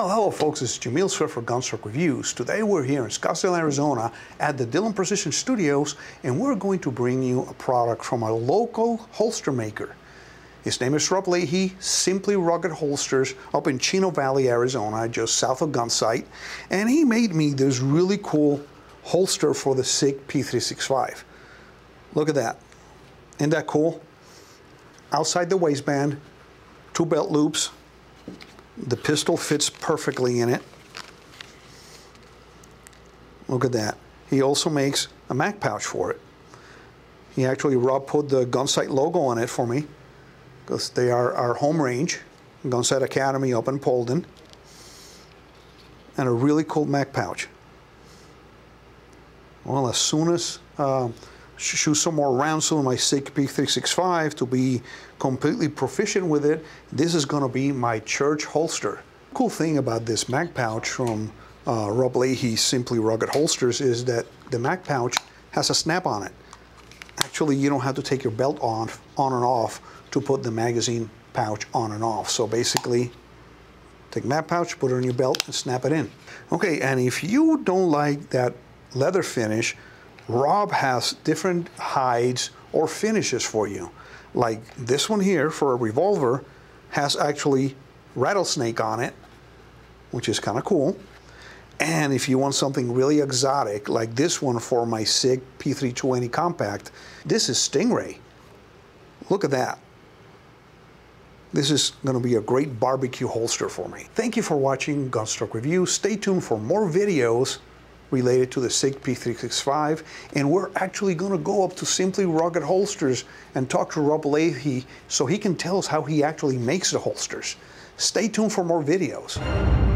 Well, hello folks, it's Yamil Sued for Gunstock Reviews. Today we're here in Scottsdale, Arizona at the Dillon Precision Studios and we're going to bring you a product from a local holster maker. His name is Rob Leahy, Simply Rugged Holsters up in Chino Valley, Arizona, just south of Gunsite. And he made me this really cool holster for the SIG P365. Look at that. Isn't that cool? Outside the waistband, two belt loops, the pistol fits perfectly in it. Look at that. He also makes a mag pouch for it. He actually, Rob put the Gunsite logo on it for me because they are our home range, Gunsite Academy up in Paulden. And a really cool mag pouch. Well, as soon as uh, shoot some more rounds on my SIG P365 to be completely proficient with it. This is going to be my church holster. Cool thing about this mag pouch from uh, Rob Leahy Simply Rugged Holsters is that the mag pouch has a snap on it. Actually, you don't have to take your belt on, on and off to put the magazine pouch on and off. So basically, take mag pouch, put it on your belt, and snap it in. Okay, and if you don't like that leather finish, Rob has different hides or finishes for you. Like this one here for a revolver has actually rattlesnake on it, which is kind of cool. And if you want something really exotic, like this one for my SIG P320 Compact, this is Stingray. Look at that. This is going to be a great barbecue holster for me. Thank you for watching Gunstock Review. Stay tuned for more videos related to the SIG P365. And we're actually going to go up to Simply Rugged Holsters and talk to Rob Leahy so he can tell us how he actually makes the holsters. Stay tuned for more videos.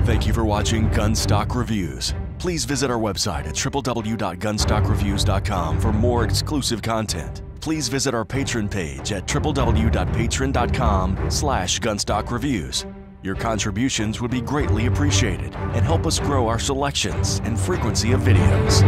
Thank you for watching Gunstock Reviews. Please visit our website at www.gunstockreviews.com for more exclusive content. Please visit our Patreon page at www.patreon.com slash gunstockreviews. Your contributions would be greatly appreciated and help us grow our selections and frequency of videos.